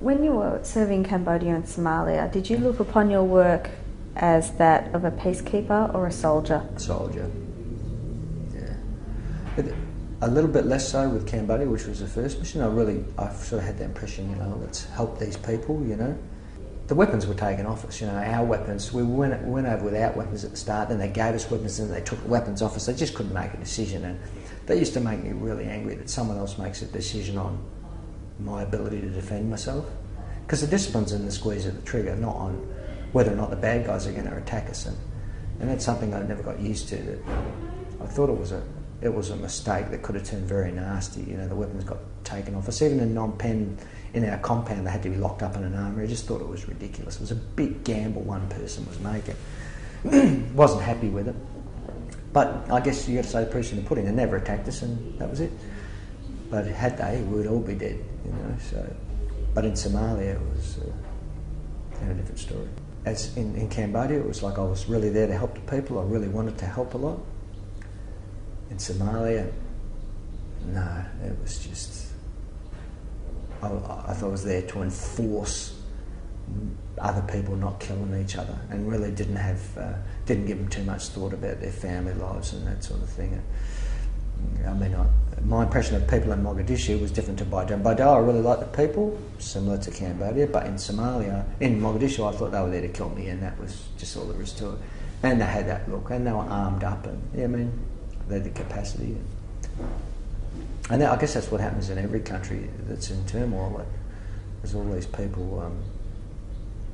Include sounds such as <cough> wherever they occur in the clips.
When you were serving Cambodia and Somalia, uh, did you look upon your work as that of a peacekeeper or a soldier? Soldier. Yeah. A little bit less so with Cambodia, which was the first mission. I really, I sort of had the impression, you know, let's help these people, you know. The weapons were taken off us, you know, our weapons. We went, went over without weapons at the start, then they gave us weapons, and they took the weapons off us. They just couldn't make a decision. And that used to make me really angry that someone else makes a decision on my ability to defend myself. Because the discipline's in the squeeze of the trigger, not on whether or not the bad guys are going to attack us. And, and that's something I never got used to. That I thought it was a it was a mistake that could have turned very nasty. You know, the weapons got taken off us. Even in Phnom Penh, in our compound, they had to be locked up in an armoury. I just thought it was ridiculous. It was a big gamble one person was making. <clears throat> Wasn't happy with it. But I guess you got to say the proof in the pudding. They never attacked us, and that was it. But had they, we'd all be dead. You know. So, but in Somalia, it was uh, a different story. As in, in Cambodia, it was like I was really there to help the people. I really wanted to help a lot in Somalia, no, it was just. I, I thought I was there to enforce other people not killing each other, and really didn't have uh, didn't give them too much thought about their family lives and that sort of thing. I mean, I, my impression of people in Mogadishu was different to Baidoa. Baidoa, I really liked the people, similar to Cambodia, but in Somalia, in Mogadishu, I thought they were there to kill me, and that was just all there is to it. And they had that look, and they were armed up, and yeah, I mean, they had the capacity. And I guess that's what happens in every country that's in turmoil. Like, there's all these people um,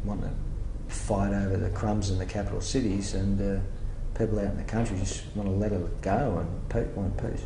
want to fight over the crumbs in the capital cities, and uh, people out in the country just want to let it go and want peace.